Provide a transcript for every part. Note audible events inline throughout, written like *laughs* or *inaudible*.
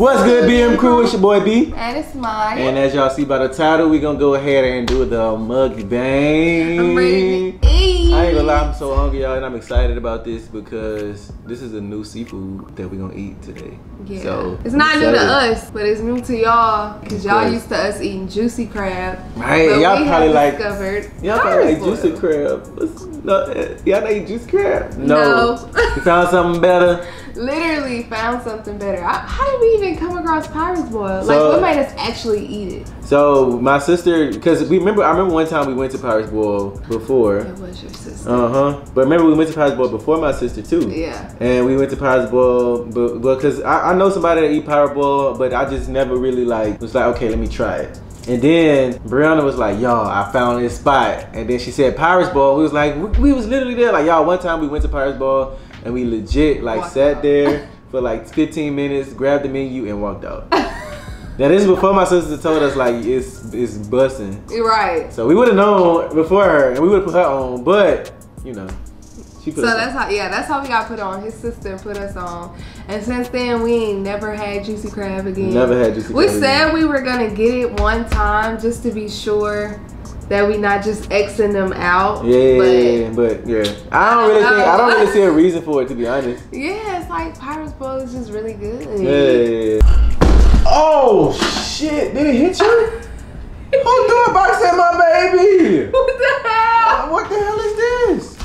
What's good, BM crew? It's your boy B. And it's mine. And as y'all see by the title, we gonna go ahead and do the mukbang. I'm ready to eat. I ain't gonna lie, I'm so hungry, y'all, and I'm excited about this because this is a new seafood that we gonna eat today. Yeah. So it's not new to us, but it's new to y'all because y'all used to us eating juicy crab. Right, y'all probably like discovered y'all probably like eh, juicy crab. No, y'all eat juicy crab? No. you found something better. *laughs* Literally found something better. I, how did we even come across Pirate's Boil? So- like, what made us actually eat it? So my sister, because we remember, I remember one time we went to Pirates Boil before. It was your sister. Uh huh. But remember, we went to Pirates Boil before my sister too. yeah. And we went to Pirates Boil, but because I, I know somebody that eat Pirate Boil, but I just never really like was like, okay, let me try it. And then Brianna was like, y'all, I found this spot. And then she said Pirates Boil. We was like, we, we was literally there. Like, y'all, one time we went to Pirates Boil and we legit like Walked sat out. there for like 15 minutes, grabbed the menu and walked out. *laughs* now this is before my sister told us like it's it's busting. You're right. So we would have known before her and we would have put her on, but you know, she put So on. that's how, yeah, that's how we got put on. His sister put us on, and since then we ain't never had juicy crab again. Never had juicy We crab said again. we were gonna get it one time just to be sure that we not just xing them out. Yeah, but, yeah, I don't really think I don't really see a reason for it to be honest. Yeah, it's like Pirates Boil is just really good. Yeah. Oh shit! Did it hit you? *laughs* Who threw a box at my baby? *laughs* What the hell? Uh, what the hell is this?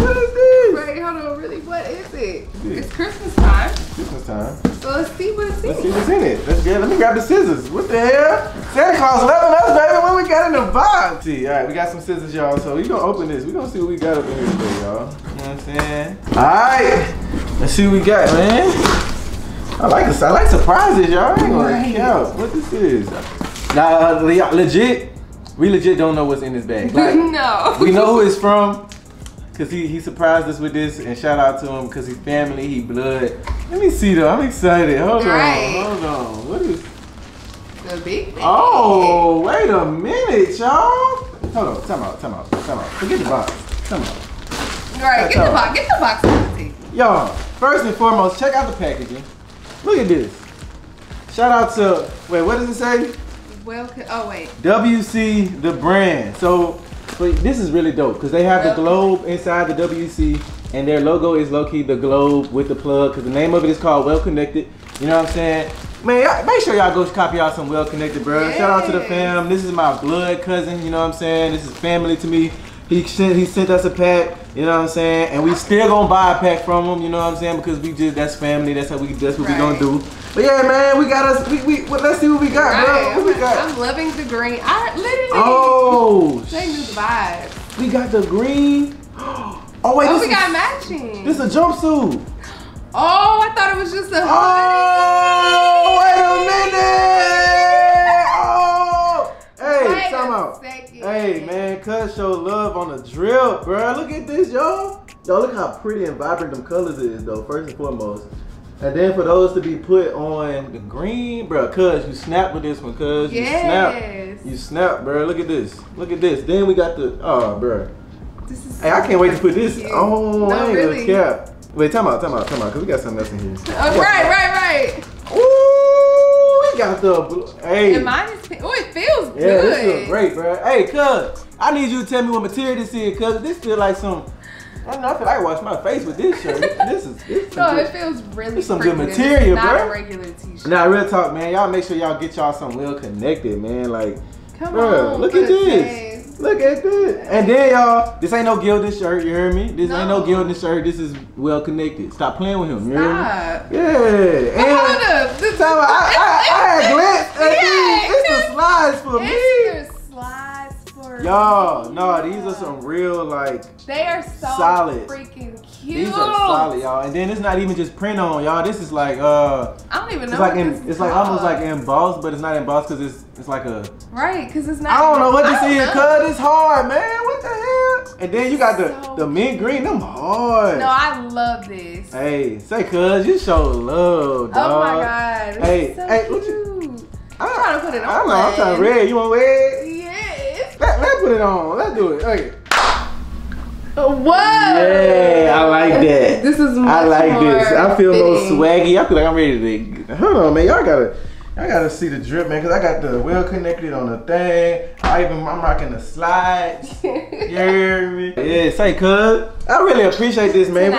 What is this? Wait, hold on, really, what is it? Yeah. It's Christmas time, Christmas time. so let's see what's in Let's in see what's in it. Let's get. Let me grab the scissors. What the hell? Santa Claus loving us, baby. What we got in the box? See, all right, we got some scissors, y'all. So we gonna open this. We gonna see what we got up in here today, y'all. You know what I'm saying? All right, let's see what we got, man. I like this. I like surprises, y'all. I ain't gonna Right. count what this is. Now, uh, legit, we legit don't know what's in this bag. Like, *laughs* no. we know who it's from. Cause he, he surprised us with this and shout out to him cause he's family, he blood. Let me see though, I'm excited. Hold Right. on, hold on. What is The big thing. Oh, wait a minute, y'all. Hold on, time out, time out, time out. Forget the box. Time out. Right, get the box. Get the box on the table. Y'all, first and foremost, check out the packaging. Look at this. Shout out to wait, what does it say? Welcome. Oh wait. WC the brand. So but this is really dope because they have the globe inside the WC and their logo is low key the globe with the plug because the name of it is called Well Connected. You know what I'm saying? Man, make sure y'all go copy out some Well Connected, bro. Shout out to the fam. This is my blood cousin. You know what I'm saying? This is family to me. He sent he sent us a pack. You know what I'm saying? And we still gonna buy a pack from him. You know what I'm saying? Because we just that's family. That's how we that's what we gonna do. But yeah, man, we got us. We, we well, let's see what we got, Right. bro. What we I'm, got? I'm loving the green. I literally. Oh, They knew the vibe. we got the green. *gasps* Oh wait, Oh, this we is, got matching. this is a jumpsuit. oh, I thought it was just a Oh, wait a minute. Oh, Hey, time out. second. Hey man, cuz show love on the drill, bro. Look at this, y'all. Yo, look how pretty and vibrant them colors is, though. First and foremost. And then for those to be put on the green, bro, cuz you snap with this one, cuz you snap. Yes. You snap, bro. Look at this. Look at this. Then we got the oh, bro. This is Hey, I can't wait to put this. Cute. Oh, No, I ain't really. gonna cap. Wait, time out, time out, time out, cause we got something else in here. Oh, right, right, right. Ooh, we got the blue. Hey. And mine is pink. Oh, it feels yeah, good. this feels great, bro. Hey, cuz, I need you to tell me what material this is, cuz this feel like some. I don't know. I feel like I wash my face with this shirt. *laughs* this is. This is No, some it good- feels really It's some good material, not bro. a regular t-shirt. Now, real talk, man. Y'all make sure y'all get y'all some well connected, man. Like, Come bro, on, look at this. taste. Look at this. And then y'all, this ain't no gilded shirt. You hear me? This ain't no No. gilded shirt. This is well connected. Stop playing with him. You heard me? Stop. Yeah. Hold up. This, Tell me, I, I, I had glitz at Yeah, these. It's the slides for me. It's their slides for Y'all, no, these are some real like. They are so Solid. freaking cute. These are solid, y'all. And then it's not even just print on, y'all. This is like uh, I don't even know. it's like in, it's like almost like embossed, but it's not embossed because it's it's like a. right, because it's not. I don't know what this is, *laughs* cuz it's hard, man. What the hell? And then you got the So the mint green, them hard. No, I love this. Hey, say cuz you show love, dog. oh my god. Hey, so hey, cute. what you- I'm trying to put it on. I don't know. I'm trying to read. You want to let's put it on. Let's do it. Okay. Uh, whoa! Yeah, I like that. This is much I like more this. I feel a little swaggy. I feel like I'm ready to. Hold on, man. Y'all gotta. I gotta see the drip, man, cause I got the well connected on the thing. I even I'm rocking the slides. *laughs* You hear me? Yeah, say cuz. I really appreciate this, man.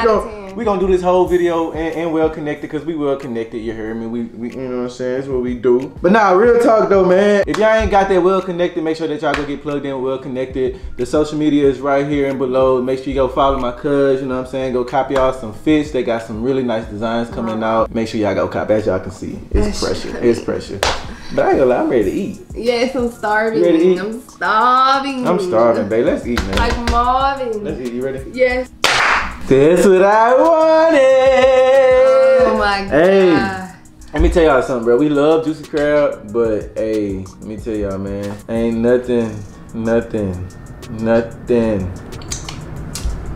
10 We out of gon' 10. we gonna do this whole video and, and well connected, cause we well connected. You hear me? We, we you know what I'm saying? That's what we do. But nah, real talk though, man. If y'all ain't got that well connected, make sure that y'all go get plugged in well connected. The social media is right here and below. Make sure you go follow my cuz. You know what I'm saying? Go copy y'all some fits. They got some really nice designs coming out. Make sure y'all go copy. As y'all can see, it's pressure. It's pressure. But I ain't gonna lie, I'm ready to eat. Yes, I'm starving. You ready to eat? I'm starving. I'm starving, babe. Let's eat, man. Like Marvin. Let's eat. You ready? Yes. That's what I wanted. Oh my god. Hey. Let me tell y'all something, bro. We love Juicy Crab, but hey, let me tell y'all, man, ain't nothing, nothing, nothing,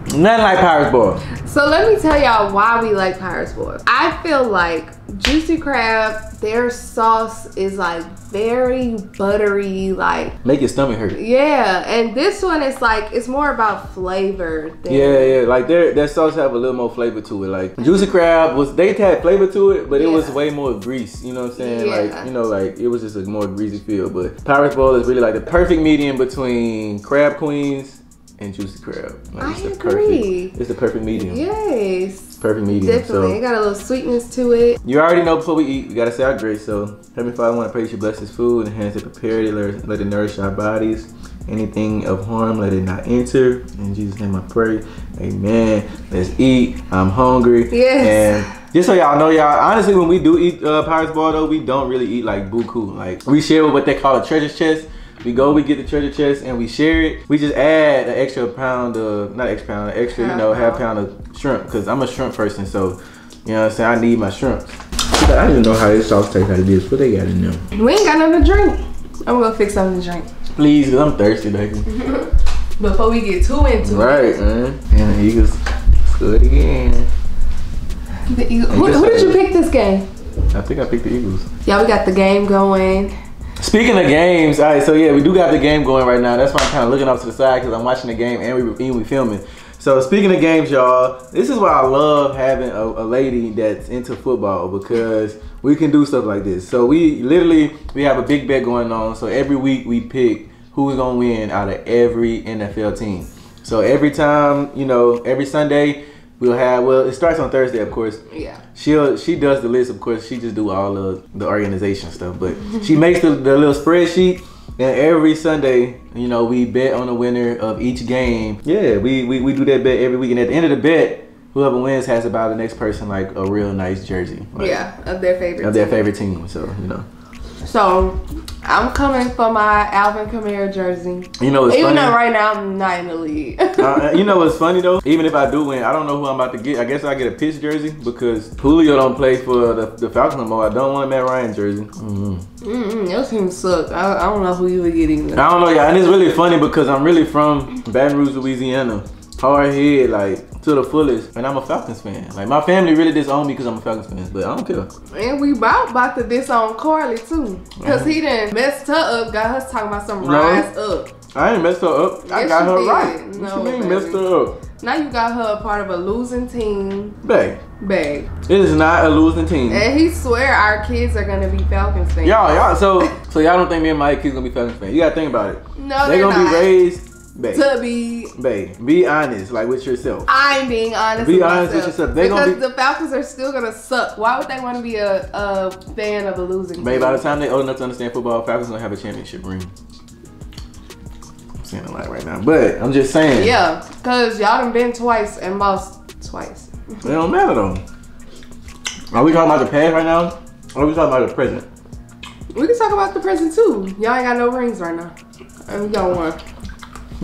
nothing like Pirates Boil. So let me tell y'all why we like Pirates Boil. I feel like Juicy Crab, their sauce is like very buttery, like Make your stomach hurt. yeah. And this one is like it's more about flavor. Than, Yeah, yeah, like their their sauce have a little more flavor to it. Like Juicy Crab was they had flavor to it, but it was way more grease. You know what I'm saying? Yeah. Like you know, like it was just a more greasy feel. But Pirates Boil is really like the perfect medium between Crab Queens and Juicy Crab. Like, I it's the agree. Perfect, it's the perfect medium. Yes. Perfect medium. Definitely. It got a little sweetness to it. you already know before we eat, we gotta say our grace. So Heavenly Father, I want to pray that you bless this food, enhance it, prepare it, let it, let it nourish our bodies. Anything of harm, let it not enter. In Jesus' name I pray. Amen. Let's eat. I'm hungry. Yes. And just so y'all know, y'all, honestly, when we do eat uh, Pirates Boil, though, we don't really eat like buku. Like, we share what they call a treasure chest. We go, we get the treasure chest, and we share it. We just add an extra pound of, not extra pound, an extra, you know, half pound. of shrimp. Because I'm a shrimp person, so, you know what I'm saying? I need my shrimp. I don't know how this sauce tastes like this. What they got in there? We ain't got nothing to drink. I'm gonna fix something to drink. Please, because I'm thirsty, baby. *laughs* Before we get too into it, right, man. And the Eagles scored again. it. The Who, who did you pick this game? I think I picked the Eagles. Yeah, we got the game going. Speaking of games, all right, so yeah, we do got the game going right now. That's why I'm kind of looking off to the side because I'm watching the game and we and we filming. So speaking of games, y'all, this is why I love having a, a lady that's into football because we can do stuff like this. So we literally we have a big bet going on. So every week we pick who's gonna win out of every NFL team. So every time, you know, every Sunday we'll have. Well, it starts on Thursday, of course. Yeah. She'll she does the list, of course. She just do all of the organization stuff, but she makes the, the little spreadsheet. And every Sunday, you know, we bet on the winner of each game. Yeah, we, we we do that bet every week, and at the end of the bet, whoever wins has to buy the next person like a real nice jersey, like, Yeah, of their favorite. of their team. favorite team. So you know, So I'm coming for my Alvin Kamara jersey. you know it's Even funny. though right now I'm not in the league. *laughs* Uh, *laughs* you know what's funny though? Even if I do win, I don't know who I'm about to get. I guess I get a Pitts jersey because Julio don't play for the, the Falcons no more. I don't want a Matt Ryan jersey. hmm Mm-mm, your team suck. I, I don't know who you would get either. I don't know, yeah, and it's really funny because I'm really from Baton Rouge, Louisiana. Hard head, like to the fullest, and I'm a Falcons fan. Like my family really disown me because I'm a Falcons fan, but I don't care. And we about about to disown Carly too. Cause he done messed her up, got her talking about some No. rise up. I ain't messed her up. I Yes, got her did. right. No, what you mean baby. messed her up? Now you got her a part of a losing team Babe, bag. it is not a losing team. And he swear our kids are gonna be Falcons fans. Y'all, y'all, so so y'all don't think me and my kids gonna be Falcons fans? You gotta think about it. No, they they're gonna not. be raised, babe. to be Babe, be honest, like with yourself. I'm being honest. Be with honest with yourself. They because gonna be- the Falcons are still gonna suck. Why would they want to be a, a fan of a losing Babe, team? by the time they old enough to understand football, Falcons gonna have a championship ring. I'm saying a lot right now, but I'm just saying. yeah, because y'all done been twice and lost twice. It don't matter though. Are we talking about the past right now? Or are we talking about the present? We can talk about the present too. Y'all ain't got no rings right now. And we got one.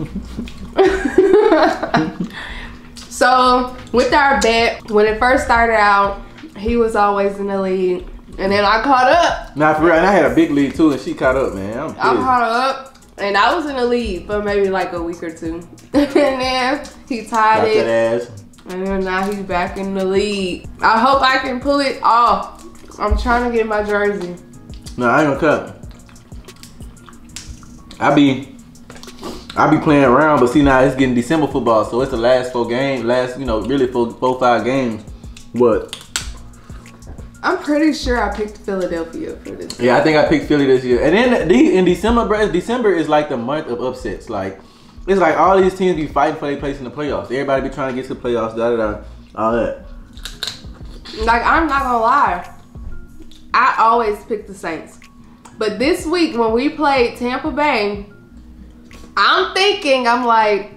*laughs* so with our bet, when it first started out, he was always in the lead. And then I caught up. Nah, for real, and I had a big lead too, and she caught up, man. I'm I caught up. And I was in the lead for maybe like a week or two. *laughs* and then he tied Got it. that ass. And then now he's back in the lead. I hope I can pull it off. I'm trying to get my jersey. No, I ain't gonna cut. I be, I be playing around, but see now it's getting December football, so it's the last four games, last you know really four, four five games. What? I'm pretty sure I picked Philadelphia for this. yeah, I think I picked Philly this year. And then in December, bro, December is like the month of upsets. Like it's like all these teams be fighting for their place in the playoffs. Everybody be trying to get to the playoffs, da da da, all that. Like I'm not gonna lie, I always pick the Saints. But this week when we played Tampa Bay, I'm thinking I'm like,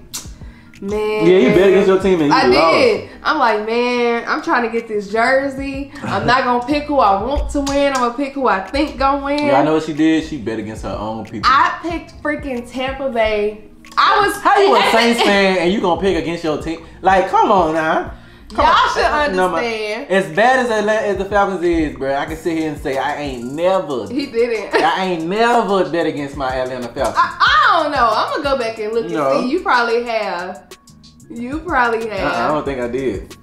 man. Yeah, you bet against your team and you I lost. did. I'm like, man, I'm trying to get this jersey. I'm not gonna pick who I want to win. I'm gonna pick who I think gonna win. Yeah, I know what she did. She bet against her own people. I picked freaking Tampa Bay. I was How you a Saints *laughs* fan and you gonna pick against your team? Like, come on now. Come Y'all on. should understand. as bad as, Atla- as the Falcons is, bro, I can sit here and say I ain't never, He didn't. I ain't never bet against my Atlanta Falcons. I, I don't know. I'm gonna go back and look and No. see. You probably have. You probably Uh-uh, I don't think I did.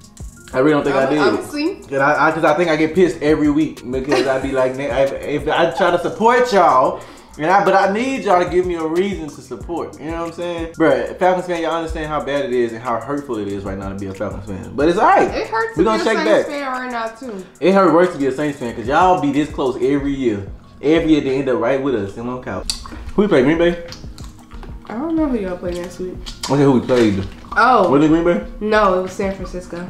I really don't think I I'm did. gonna I, I, cause I think I get pissed every week because I'd be like, if, if I try to support y'all, and I, but I need y'all to give me a reason to support. You know what I'm saying, Bruh, Falcons fan, y'all understand how bad it is and how hurtful it is right now to be a Falcons fan. But it's alright. It hurts We to be gonna be a shake Saints back. fan right now too. It hurt worse to be a Saints fan because y'all be this close every year. Every year they end up right with us in one couch. Who we play? Green Bay. I don't know who y'all play next week. Okay, who we played? Oh Was it Green Bay? no, it was San Francisco.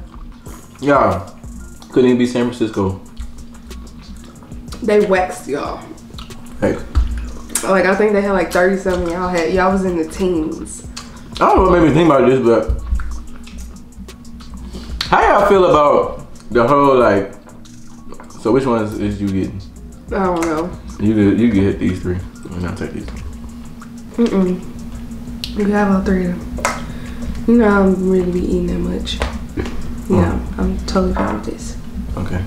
Yeah. Couldn't even be San Francisco. They waxed y'all. Heck. Like I think they had like 30 something. Y'all had y'all was in the teens. I don't know what made me think about this, but how y'all feel about the whole like? So which ones is you getting? I don't know. You get you get these three, and I'll take these. Mm-mm. You have all three of them. You know I don't really be eating that much. Yeah, I'm totally fine with this. Okay.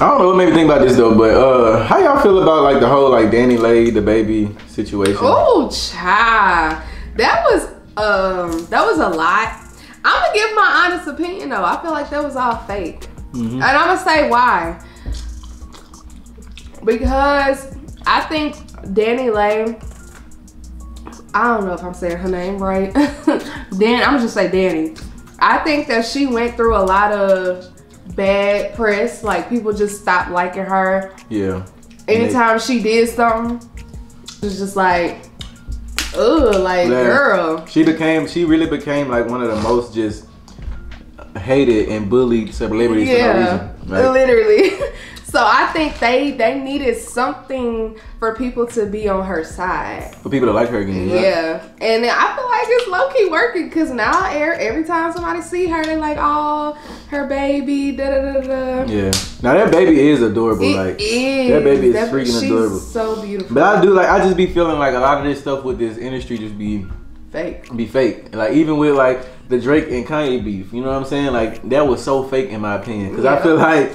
I don't know what made me think about this though, but uh, how y'all feel about like the whole like Dani Leigh the baby situation? Oh, child. That was um that was a lot. I'm gonna give my honest opinion though. I feel like that was all fake. Mhm. And I'm gonna say why. Because I think Dani Leigh, I don't know if I'm saying her name right. *laughs* Dan, I'm gonna just say Dani. I think that she went through a lot of bad press. Like people just stopped liking her. Yeah. Anytime she did something, it was just like, ugh, like Yeah. girl. She became she really became like one of the most just hated and bullied celebrities Yeah, for no reason. Like, literally. *laughs* so I think they they needed something for people to be on her side. for people to like her again. Yeah, and then I feel like it's low key working because now every, every time somebody see her, they like, oh, her baby, da da da da. Yeah. Now that baby is adorable. It like is. that baby is That- freaking she's adorable. So beautiful. But I do like I just be feeling like a lot of this stuff with this industry just be Fake. be fake. Like even with like the Drake and Kanye beef, you know what I'm saying? Like that was so fake in my opinion because I feel like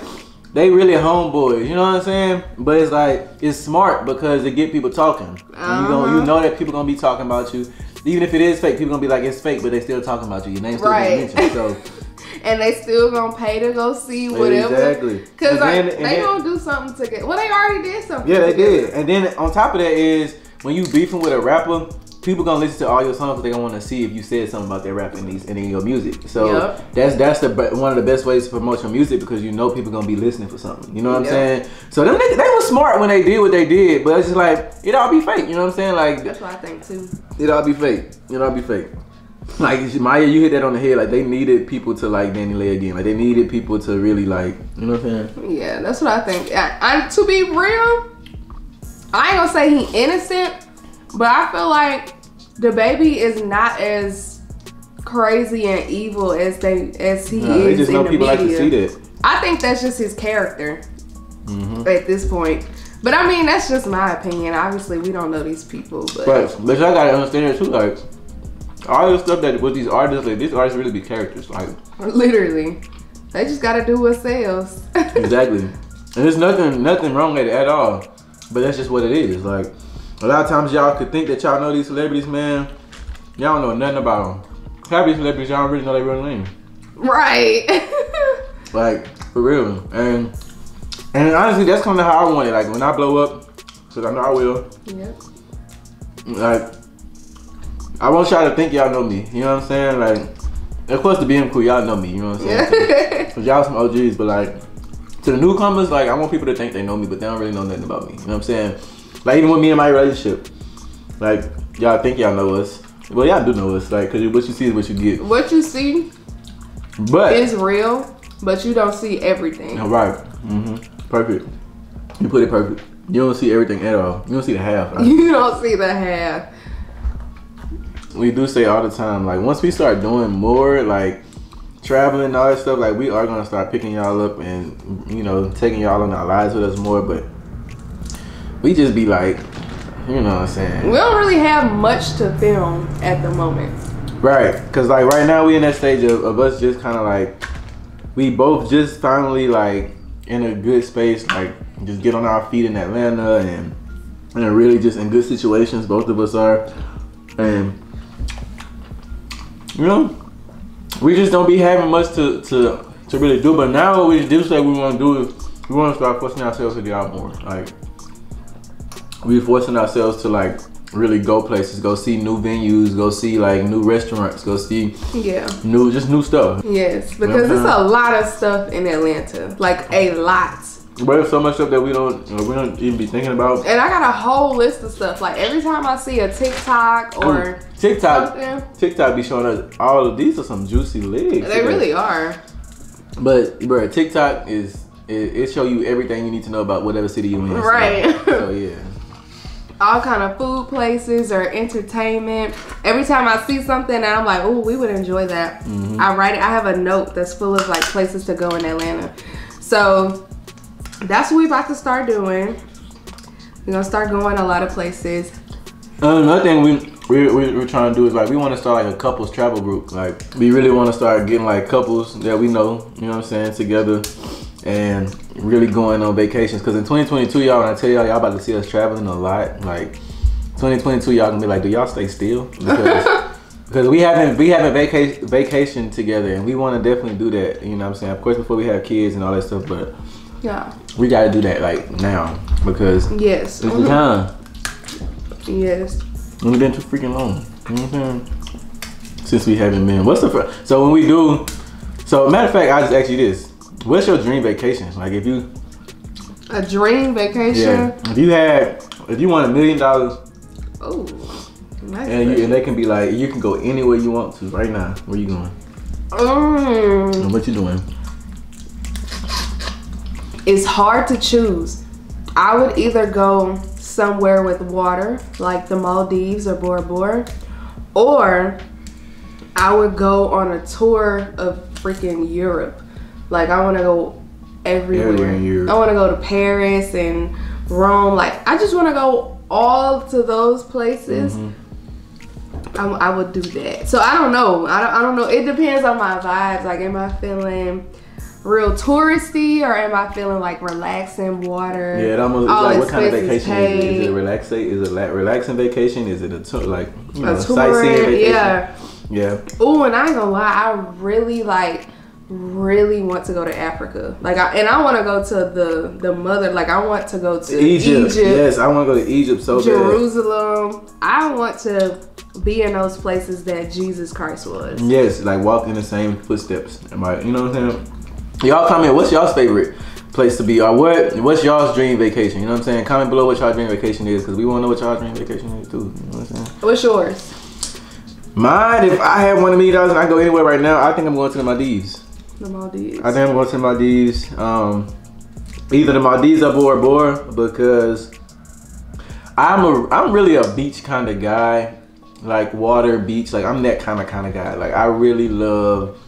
they really homeboys, you know what I'm saying? But it's like it's smart because it get people talking. And You know, Uh-huh. you know that people gonna be talking about you. Even if it is fake, people gonna be like it's fake, but they still talking about you. Your name still Right. mentioned. So *laughs* and they still gonna pay to go see whatever. Exactly. Cause And like, then- they then- gonna do something to get. Well, they already did something. Yeah, they together. did. And then on top of that is when you beefing with a rapper, people gonna listen to all your songs. They gonna want to see if you said something about their rap in these and in your music. So Yep. that's that's the one of the best ways to promote your music because you know people gonna be listening for something. You know what I'm saying? So them niggas, they were smart when they did what they did, but it's just like it all be fake. You know what I'm saying? Like That's what I think too. it all be fake. It all be fake. Like Maya, you hit that on the head. Like they needed people to like Dani Leigh again. Like they needed people to really like. You know what I'm saying? Yeah, that's what I think. I, I, to be real, I ain't gonna say he innocent, but I feel like DaBaby is not as crazy and evil as they as he they is just in know the people media. like to see that. I think that's just his character hmm at this point. But I mean, that's just my opinion. Obviously, we don't know these people, but But but y'all gotta understand it too, like all the stuff that with these artists, like these artists really be characters, like literally, they just gotta do what sells. *laughs* exactly. And there's nothing nothing wrong with it at all. But that's just what it is. Like a lot of times y'all could think that y'all know these celebrities, man. Y'all don't know nothing about them. Half these celebrities y'all don't really know their real name. right. *laughs* Like for real. And and honestly, that's kind of how I want it. Like when I blow up, because I know I will. yep. Like I want y'all to think y'all know me. You know what I'm saying? Like, of course, the BM crew, y'all know me. You know what I'm saying? *laughs* Cause y'all some OGs, but like to the newcomers, like I want people to think they know me, but they don't really know nothing about me. You know what I'm saying? Like even with me and my relationship, like y'all think y'all know us. Well, y'all do know us, like, cause what you see is what you get. What you see But is real, but you don't see everything. All right. Mm-hmm. Perfect. You put it perfect. You don't see everything at all. You don't see the half. *laughs* right? You don't see the half. we do say all the time, like once we start doing more, like traveling and all that stuff, like we are gonna start picking y'all up and you know taking y'all on our lives with us more. But we just be like, you know what I'm saying, We don't really have much to film at the moment. right? Cause like right now we in that stage of, of us just kind of like we both just finally like in a good space, like just get on our feet in Atlanta and and really just in good situations. Both of us are, and you know, we just don't be having much to to to really do. But now what we do say we want to do is we want to start forcing ourselves to get out more. Like we forcing ourselves to like really go places, go see new venues, go see like new restaurants, go see Yeah. new just new stuff. Yes, because it's a lot of stuff in Atlanta. Like a lot. But there's so much stuff that we don't you know, we don't even be thinking about. And I got a whole list of stuff. Like every time I see a TikTok or TikTok, something, TikTok be showing us all of these are some juicy legs. they really are. But bro, TikTok is it, it show you everything you need to know about whatever city you in. so- Right. So, yeah. *laughs* All kind of food places or entertainment. Every time I see something and I'm like, oh, we would enjoy that. Mm-hmm. I write it. I have a note that's full of like places to go in Atlanta. So that's what we about to start doing. We're gonna start going a lot of places. Another thing we we we we're trying to do is like we want to start like a couples travel group. Like we really want to start getting like couples that we know, you know what I'm saying, together and really going on vacations. Cause in 2022, y'all, when I tell y'all, y'all about to see us traveling a lot. Like 2022, y'all gonna be like, do y'all stay still? Because *laughs* because we haven't we haven't vacation vacation together, and we want to definitely do that. You know what I'm saying? Of course, before we have kids and all that stuff, but Yeah. we gotta do that like now because Yes. it's the time. Yes. We've been too freaking long. You know what I'm saying? Since we haven't been. What's the so when we do? So matter of fact, I just ask you this: What's your dream vacation? Like if you, A dream vacation. yeah, if you had, if you want a million dollars, Oh. Nice. and you, and they can be like, you can go anywhere you want to right now. Where you going? Mm. And what you doing? It's hard to choose. I would either go somewhere with water, like the Maldives or Bora Bora, or I would go on a tour of freaking Europe. Like I want to go everywhere. Everywhere. I want to go to Paris and Rome. Like I just want to go all to those places. Mm-hmm. I, I would do that. So I don't know. I don't, I don't know. It depends on my vibes. Like, am I feeling real touristy or am I feeling like relaxing water? Yeah, it almost all like what kind of vacation is it? Is it relaxing? Is it relaxing vacation? Is it a tour like you know, a tour? sightseeing vacation? Yeah. Yeah. Oh, and I ain't gonna lie. I really like, really want to go to Africa. Like, I, and I want to go to the the mother. Like, I want to go to Egypt. Egypt, Yes, I want to go to Egypt so bad. Jerusalem. I want to be in those places that Jesus Christ was. Yes, like walk in the same footsteps. Am I? You know what I'm saying? Y'all comment. What's y'all's favorite place to be, or what? What's y'all's dream vacation? You know what I'm saying? Comment below what y'all dream vacation is, because we want to know what y'all dream vacation is too. You know what I'm saying? What's yours? Mine, if I had one of million dollars and I go anywhere right now, I think I'm going to the Maldives. Maldives. I think I'm going to the Maldives. Um, either the Maldives or Bora Bora because I'm a I'm really a beach kind of guy, like water, beach. Like I'm that kind of kind of guy. Like I really love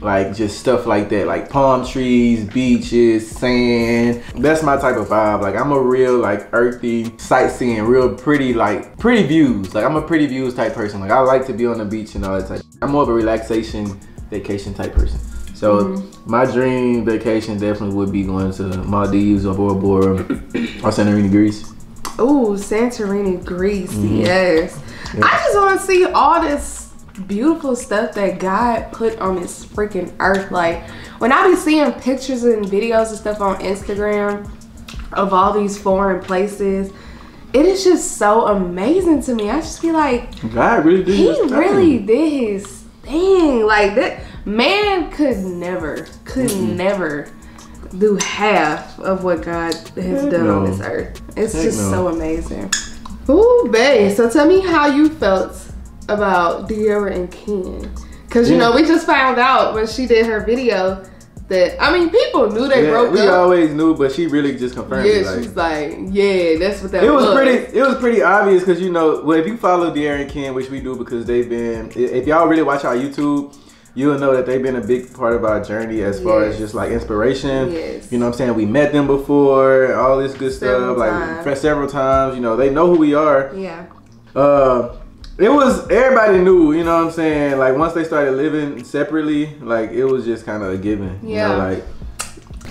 like just stuff like that, like palm trees, beaches, sand. That's my type of vibe. Like I'm a real like earthy sightseeing, real pretty like pretty views. Like I'm a pretty views type person. Like I like to be on the beach and all that type. I'm more of a relaxation vacation type person. So my dream vacation definitely would be going to Maldives or Bora Bora or Santorini, Greece. Oh, Santorini, Greece. Mm-hmm. Yes. I just want to see all this beautiful stuff that God put on this freaking earth. Like, when I be seeing pictures and videos and stuff on Instagram of all these foreign places, it is just so amazing to me. I just be like God really did. he his thing. really did his thing. Like that man could never, could never do half of what God has done no. on this earth. It's Heck just no. so amazing. Ooh, babe. So tell me how you felt about DeArra and Ken. Cause you Yeah. know we just found out when she did her video that I mean people knew they Yeah, broke we up. always knew, but she really just confirmed yeah, it. Like, she's like, yeah, that's what that it was pretty. It was pretty obvious because you know, well, if you follow DeArra and Ken, which we do because they've been. If y'all really watch our YouTube, you'll know that they've been a big part of our journey as far as just like inspiration. Yes. You know what I'm saying? We met them before, all this good Several stuff, like times. several times. You know, they know who we are. Yeah. Uh, it was everybody knew. You know what I'm saying? Like once they started living separately, like it was just kind of a given. You Yeah. know, like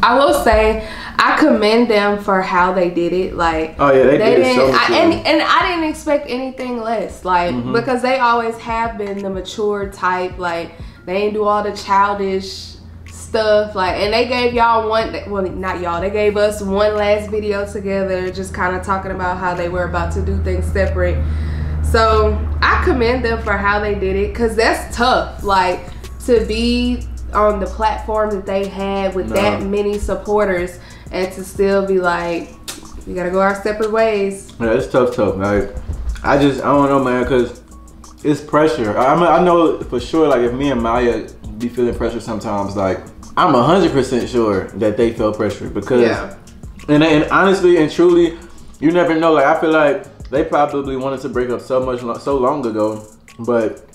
I will say I commend them for how they did it. Like oh yeah, they, they did it so didn't I, and, and I didn't expect anything less. Like Mhm. because they always have been the mature type. Like they ain't do all the childish stuff. Like and they gave y'all one well not y'all, they gave us one last video together just kind of talking about how they were about to do things separate. So I commend them for how they did it because that's tough. Like to be on the platform that they had with No. that many supporters and to still be like, we gotta go our separate ways. Yeah, it's tough, tough. Like, I just, I don't know, man, because it's pressure. I mean, I know for sure, like, if me and Maya be feeling pressure sometimes, like, I'm 100% sure that they feel pressure because, Yeah. and, and honestly and truly, you never know. Like, I feel like they probably wanted to break up so much, so long ago, but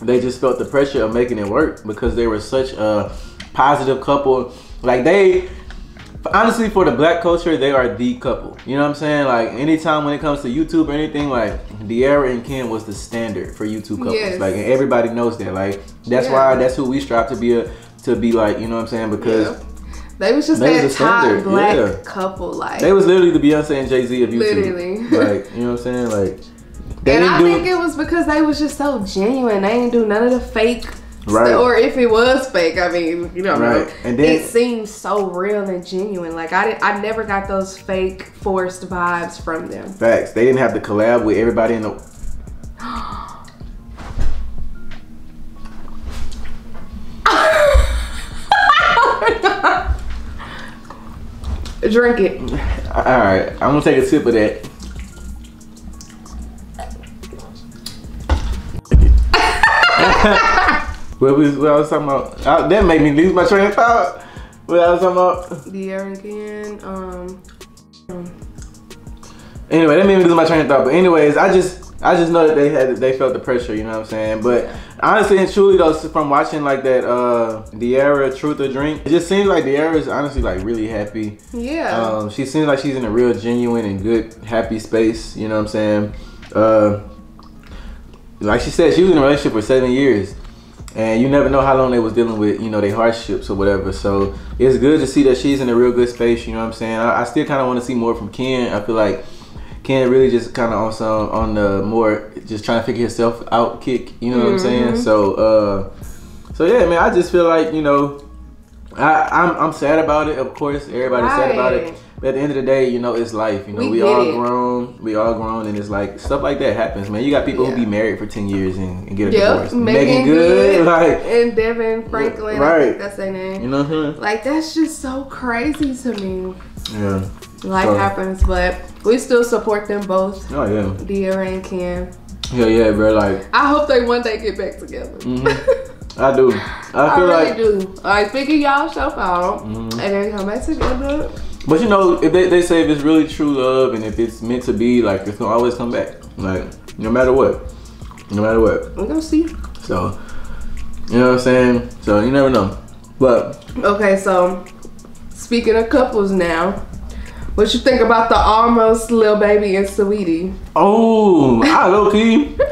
they just felt the pressure of making it work because they were such a positive couple. Like, they, honestly for the black culture they are the couple you know what i'm saying like anytime when it comes to youtube or anything like DeArra and ken was the standard for youtube couples Yes. like and everybody knows that like that's Yeah. why that's who we strive to be a to be like you know what i'm saying because Yeah. They was just They was that the standard, top black yeah. couple, like. they was literally the beyonce and jay-z of youtube Literally. like you know what i'm saying like they and I do think it was because they was just so genuine. They didn't do none of the fake. Right. stuff. Or if it was fake, I mean, you know, Right. And then- it seemed so real and genuine. Like I, did, I never got those fake forced vibes from them. facts they didn't have to collab with everybody in the *gasps* Drink it. all right i'm gonna take a sip of that *laughs* what, was, what I was talking about? Uh, that made me lose my train of thought. What I was talking about? The again. Um. Anyway, that made me lose my train of thought. But anyways, I just I just know that they had they felt the pressure. You know what I'm saying? But honestly and truly though, from watching like that uh DeArra Truth or Drink, it just seems like DeArra is honestly like really happy. Yeah. Um, she seems like she's in a real genuine and good happy space. You know what I'm saying? Uh, like she said, she was in a relationship for seven years. And you never know how long they was dealing with, you know, their hardships or whatever. So it's good to see that she's in a real good space. You know what I'm saying? I, I still kind of want to see more from Ken. I feel like Ken really just kind of on some on the more just trying to figure himself out kick. You know what I'm saying? Mhm. So uh, so yeah, man. I just feel like you know, I I'm I'm sad about it. Of course, everybody's sad about it. But at the end of the day, you know, it's life. You know, We we, all it. grown. We all grown, and it's like stuff like that happens, man. You got people who be married for ten years and, and get a Yep. divorce. Meagan Meagan Good. Good, like and DeVon Franklin. I Right. think that's their name. you know what I'm saying? Like that's just so crazy to me. Yeah. Life So- happens, but we still support them both, Oh yeah. DeArra and Ken. Yeah, yeah, bro. Like I hope they one day get back together. Mhm. I do. *laughs* I I, feel really like, do. Like figure y'all stuff out Mhm. and then come back together. But you know, if they, they say if it's really true love and if it's meant to be, like it's gonna always come back. Like no matter what, no matter what. We're gonna see. So you know what I'm saying? So you never know. But Okay, so speaking of couples now, what you think about the almost Lil Baby and Saweetie? oh, I low key. *laughs*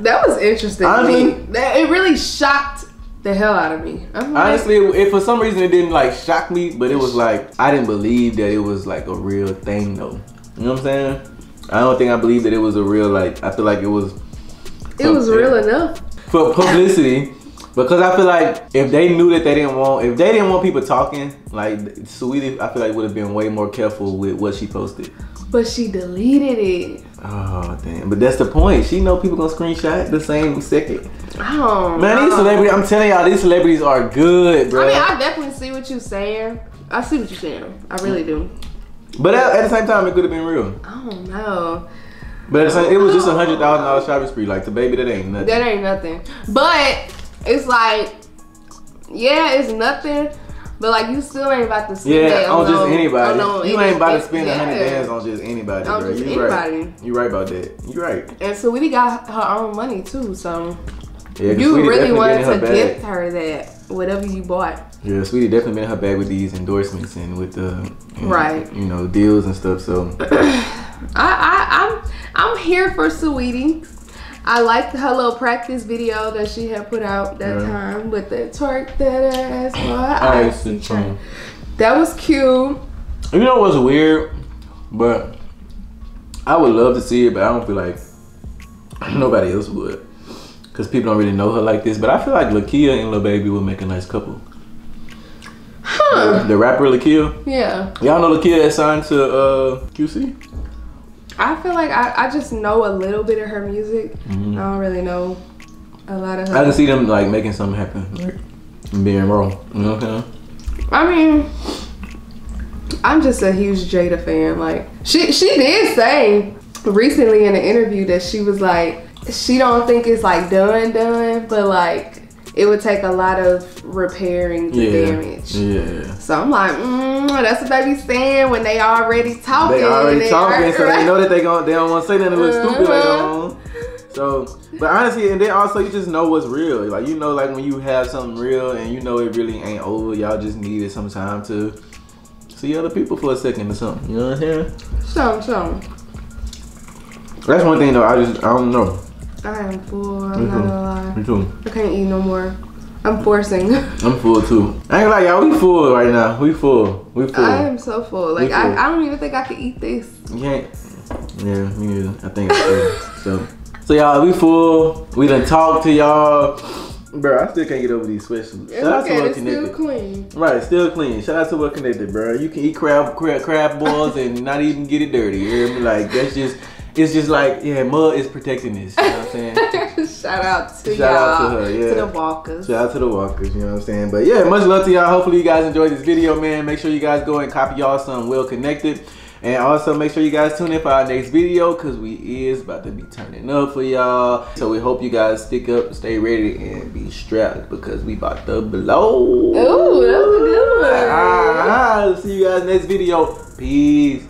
That was interesting. I, mean, me. That it really shocked the hell out of me. I'm like, Honestly, if for some reason it didn't like shock me, but it was like I didn't believe that it was like a real thing though. You know what I'm saying? I don't think I believe that it was a real like. I feel like it was it was real enough. for publicity because I feel like if they knew that they didn't want if they didn't want people talking like Saweetie, I feel like would have been way more careful with what she posted. but she deleted it. Oh damn! But that's the point. She know people gonna screenshot the same second. Oh Man, these celebrities. I'm telling y'all, these celebrities are good, bro. I mean, I definitely see what you're saying. I see what you're saying. I really do. but at, at the same time, it could have been real. I don't know. But at the same, it was just a hundred thousand dollar shopping spree. Like the baby, that ain't nothing. That ain't nothing. But it's like, yeah, it's nothing. But like, you still ain't about to spend yeah, that on, just no- anybody. on no you ain't about to spend a hundred yeah. bands on just anybody, On just You right. anybody. You right about that. You right. And Saweetie got her own money too, so Yeah, you Saweetie really wanted been in her to bag. gift her that whatever you bought. Yeah, Saweetie definitely been in her bag with these endorsements and with the you know, Right. you know deals and stuff. So *coughs* I, I I'm I'm here for Saweetie. I liked her little practice video that she had put out that Yeah. time with the twerk that ass for her I ice see, cream. That was cute. you know what's weird, but I would love to see it, but I don't feel like *clears throat* nobody else would. Cause people don't really know her like this, but I feel like Lakeyah and Lil Baby would make a nice couple. Huh. The rapper Lakeyah, Yeah. y'all know Lakeyah is signed to uh, QC. I feel like I, I just know a little bit of her music. Mhm. I don't really know a lot of her. I can see them like making something happen, like being wrong. You know what I'm saying? I mean, I'm just a huge Jayda fan. Like she she did say recently in an interview that she was like she don't think it's like done done, but like it would take a lot of repairing the Yeah. damage. Yeah. So I'm like, mm, that's what they be saying when they already talking. They already talking, are- so they know that they gon' they don't want to say nothing look stupid later Uh-huh. on. So, but honestly, and then also you just know what's real. Like you know, like when you have something real and you know it really ain't over, y'all just needed some time to see other people for a second or something. You know what I'm saying? So so That's one thing though. I just I don't know. I am full. I'm Me not too. gonna lie. Me too. I can't eat no more. I'm forcing. *laughs* I'm full too. I ain't like y'all. We full right now. We full. We full. I am so full. Like Me I. I don't even think I could eat this. You can't. Yeah, me neither. I think *laughs* so. So y'all, we full. We done talked to y'all. Bro, I still can't get over these sweatshirts. Shout out to. Well It's still clean. Right, still clean. Shout out to Well Connected, bro. You can eat crab, crab, crab balls and not even get it dirty. You hear me? Like that's just, it's just like, yeah, mud is protecting this. You know what I'm saying? *laughs* Shout out to Shout y'all. out to her, yeah. To the walkers. Shout out to the walkers, you know what I'm saying? But yeah, much love to y'all. Hopefully you guys enjoyed this video, man. Make sure you guys go and copy y'all some well connected. And also make sure you guys tune in for our next video because we is about to be turning up for y'all. So we hope you guys stick up, stay ready, and be strapped because we about to blow. Ooh, that was a good one. Ah, see you guys next video. Peace.